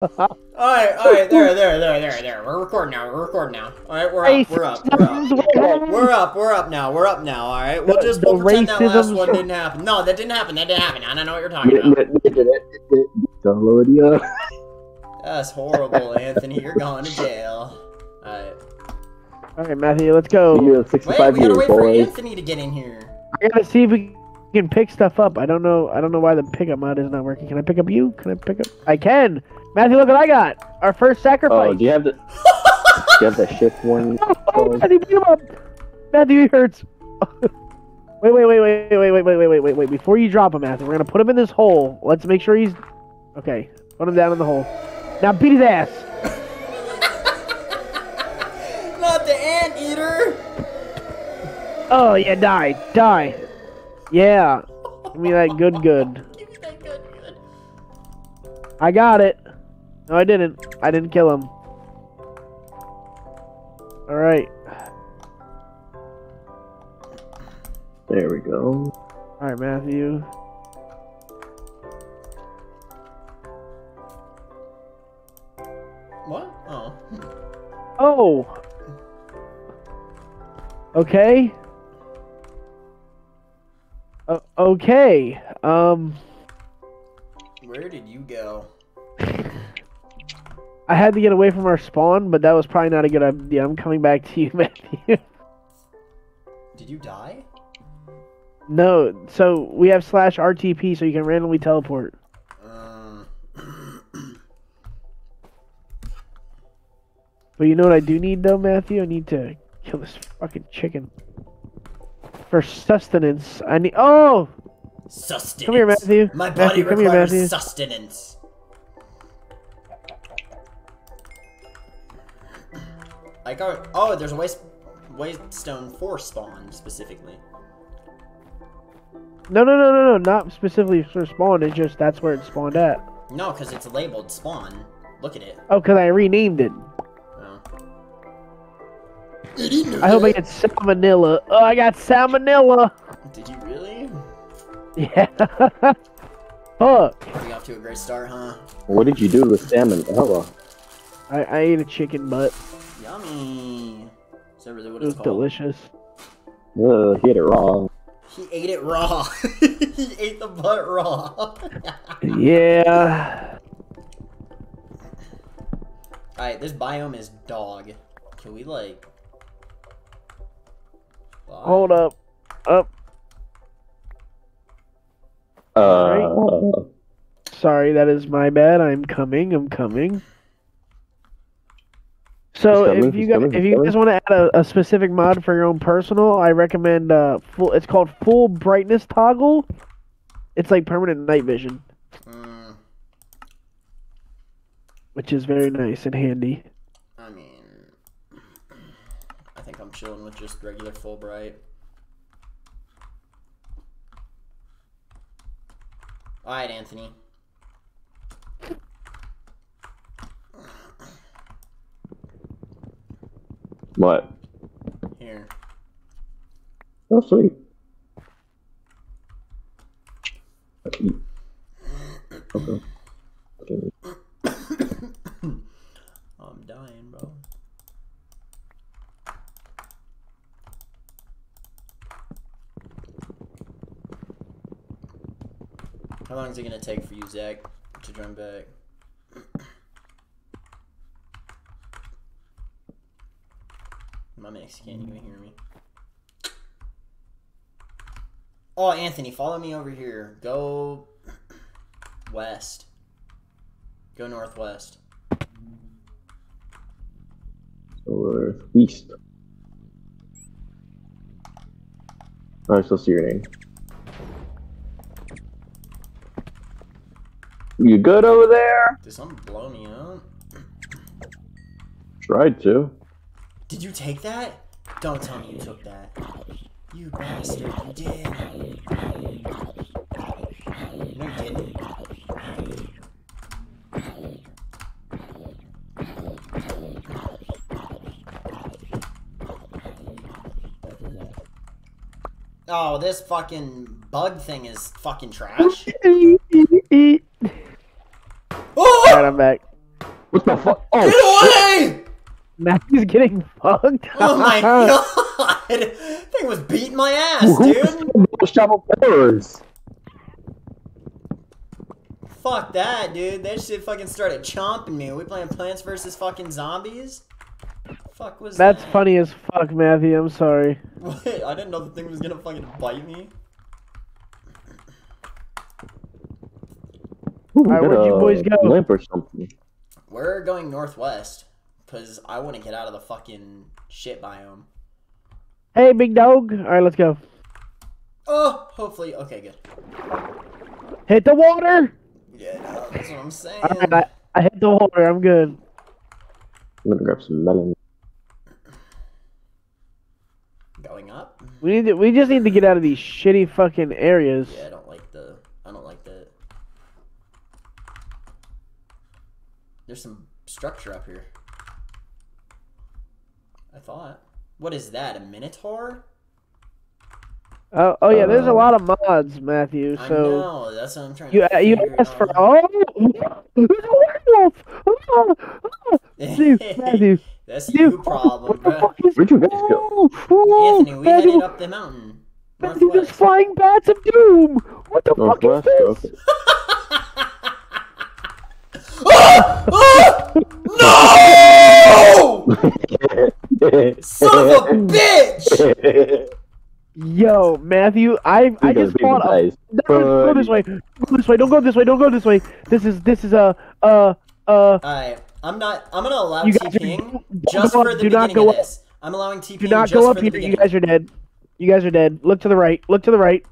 all right, all right, there, there, there, there, there. We're recording now. We're recording now. All right, we're up. We're up. We're up. We're up. We're up now. We're up now. All right. We'll The- just we'll pretend that last racism- one didn't happen. No, that didn't happen. That didn't happen. I don't know what you're talking about. That's horrible, Anthony. You're going to jail. All right. All right, Matthew, let's go. You have Wait, we gotta wait for boys. Anthony to get in here. I gotta see if we can pick stuff up. I don't know. I don't know why the pickup mod is not working. Can I pick up you? Can I pick up? I can. Matthew, look what I got. Our first sacrifice. Oh, do you have the? do you have the shift one? Oh, Matthew, pick him up. Matthew, he hurts. wait, wait, wait, wait, wait, wait, wait, wait, wait, wait, wait. Before you drop him, Matthew, we're gonna put him in this hole. Let's make sure he's okay. Put him down in the hole. Now beat his ass. Not the anteater. Oh yeah, die, die. Yeah. Give me that good, good. Give me that good, good. I got it. No, I didn't. I didn't kill him. All right. There we go. All right, Matthew. What? Oh. Oh. Okay. Uh, okay. Um, Where did you go? I had to get away from our spawn, but that was probably not a good idea. I'm coming back to you, Matthew. Did you die? no, so we have slash RTP, so you can randomly teleport. Um. But you know what I do need though, Matthew? I need to kill this fucking chicken. For sustenance, I need. Oh, Sustenance. Come here, Matthew. My body Matthew, come here, requires sustenance. I got. Oh, there's a waste waystone for spawn specifically. no, no, no, no, no, not specifically for spawn. It's just that's where it spawned at. No, because it's labeled spawn. Look at it. Oh, cause I renamed it. Oh. I hope I get salmonella. Oh, I got salmonella. Did you really? Yeah. Fuck. We off to a great start, huh? What did you do with salmon? Oh, I, I ate a chicken butt. Yummy. Is that really what It was it's called? delicious. uh, hit it wrong. He ate it raw. he ate the butt raw. Yeah. Alright, this biome is dog. Can we like? Bye. Hold up. Up. Uh, Sorry, that is my bad. I'm coming. I'm coming. So coming, if you he's guys, coming, if you guys want to add a, a specific mod for your own personal, I recommend uh full. It's called full brightness toggle. It's like permanent night vision, Mm, which is very nice and handy. I mean, I think I'm chilling with just regular Fullbright. Alright, Anthony. What? Here. Oh, sweet. Okay. Okay. I'm dying, bro. How long is it gonna take for you, Zach, to join back? My mix can't even hear me. Oh, Anthony, follow me over here. Go west. Go northwest. Northeast. I still see your name. You good over there? Did something blow me up? Tried to. Did you take that? Don't tell me you took that. You bastard, you did. No, you didn't. Oh, this fucking bug thing is fucking trash. Oh! Alright, Oh! I'm back. What the fuck? Oh, Get Oh, away! Matthew's getting fucked. Oh my god! Thing was beating my ass, dude. Those shovel powers. Fuck that, dude. That shit fucking started chomping me. we playing Plants vs fucking Zombies? Fuck was That's that? funny as fuck, Matthew. I'm sorry. What? I didn't know the thing was gonna fucking bite me. Ooh, Alright, uh, where'd you boys go? Lamp or something. We're going northwest. Cause I want to get out of the fucking shit biome. Hey, big dog. All right, let's go. Oh, hopefully. Okay, good. Hit the water. Yeah, no, that's what I'm saying. All right, I, I hit the water. I'm good. I'm gonna grab some melon. Going up? We need to. We just need to get out of these shitty fucking areas. Yeah, I don't like the. I don't like the. There's some structure up here. I thought. What is that? A minotaur? Oh, oh yeah. There's a Uh, lot of mods, Matthew. I So know. That's what I'm trying you to. you figure asked for. out. Oh, there's a werewolf. Ah, ah. Dude, Matthew. That's Dude, you problem, what the bro. fuck is? Where'd you guys go? Oh, oh, Anthony, we Matthew, headed up the mountain. Matthew, there's flying bats of doom. What the fuck is Northwest? this? Ah! Ah! No! Okay. Son of a bitch! Yo, Matthew, I I just beat fought. A, dice. no, go this way. Go this way. Don't go this way. Don't go this way. This is this is a uh uh. Alright, I'm not. I'm gonna allow You guys are- don't just go for up, the do not beginning go of up. this. I'm allowing TPing Do not just go up for here. You guys are dead. You guys are dead. Look to the right. Look to the right.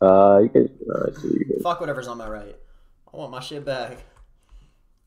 Uh, you guys. Uh, I see you guys. Fuck whatever's on my right. I want my shit back.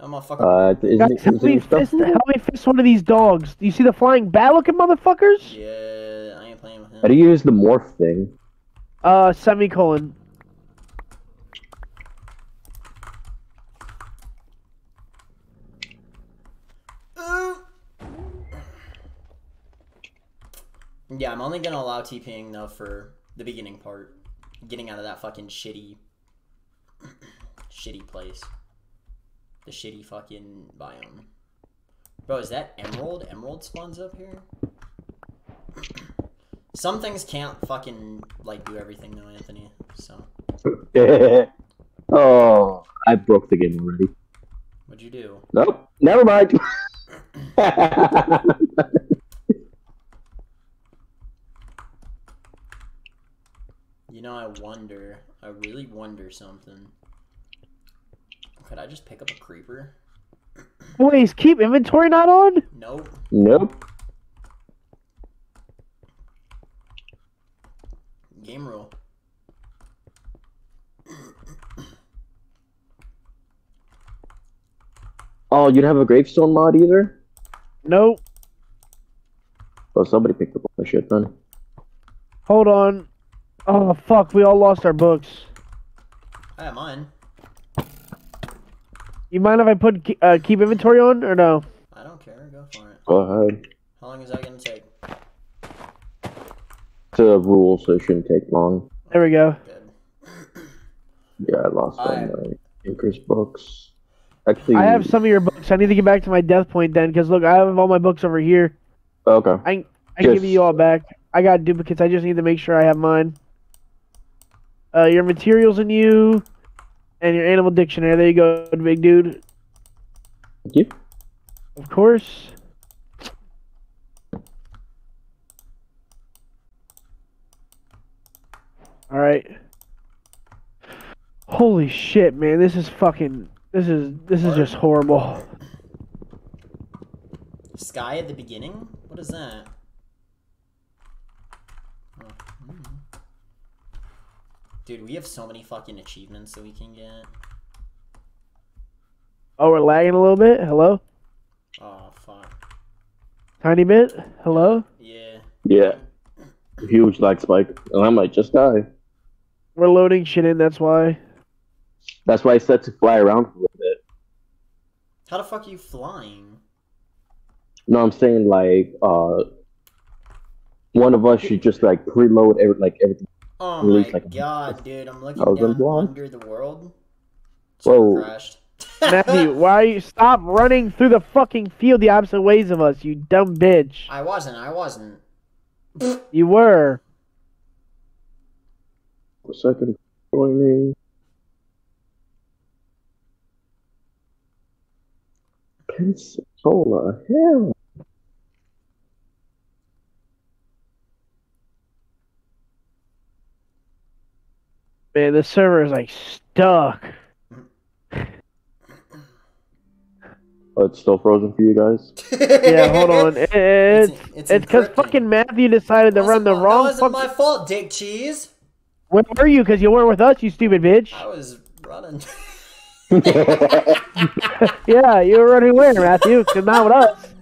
I'm a fucking. Uh, isn't Guys, it, help isn't me fist. Help me fist one of these dogs. Do you see the flying bat looking motherfuckers? yeah, I ain't playing with him. How do you use the morph thing? Uh, semicolon. Uh. Yeah, I'm only gonna allow TPing though for the beginning part. Getting out of that fucking shitty, shitty place. The shitty fucking biome. Bro, is that emerald? Emerald spawns up here? Some things can't fucking, like, do everything though, Anthony. So, oh, I broke the game already. what'd you do? Nope, never mind. You know, I wonder, I really wonder something. Could I just pick up a creeper? Boys, keep inventory not on. Nope. nope. Game rule. Oh, you don't have a gravestone mod either? Nope. Well, somebody picked up my shit then. Hold on. Oh fuck, we all lost our books. I have mine. You mind if I put uh, keep inventory on or no? I don't care. Go for it. Go ahead. How long is that gonna take? It's a rule, so it shouldn't take long. There we go. Good. Yeah, I lost all Alright. my Anchor's books. Actually, I have some of your books. I need to get back to my death point then, because look, I have all my books over here. Okay. I I can give you all back. I got duplicates. I just need to make sure I have mine. Uh, your materials in you, and your animal dictionary. There you go, big dude. Thank you. Of course. All right. Holy shit, man! This is fucking. This is this is just horrible. Sky at the beginning? What is that? Oh, hmm. Dude, we have so many fucking achievements that we can get. Oh, we're lagging a little bit. Hello, Oh, fuck. tiny bit. Hello. Yeah. Yeah. Huge lag spike, and I might just die. We're loading shit in. That's why. That's why I said to fly around for a little bit. How the fuck are you flying? No, I'm saying like, uh, one of us should just like preload every like everything. Oh Release my like god, dude, I'm looking thousand down blocks. under the world. Whoa. Crashed. Matthew, why you stop running through the fucking field the opposite ways of us, you dumb bitch. I wasn't. I wasn't. You were. A Second joining. Pensacola, hell. Man, the server is like stuck. Oh, it's still frozen for you guys? Yeah, hold on. It's It's- it's it's because fucking Matthew decided to run the my- wrong That wasn't fucking. my fault, Dick Cheese. Where were you? Because you weren't with us, you stupid bitch. I was running. Yeah, you were running where, Matthew? 'Cause not with us.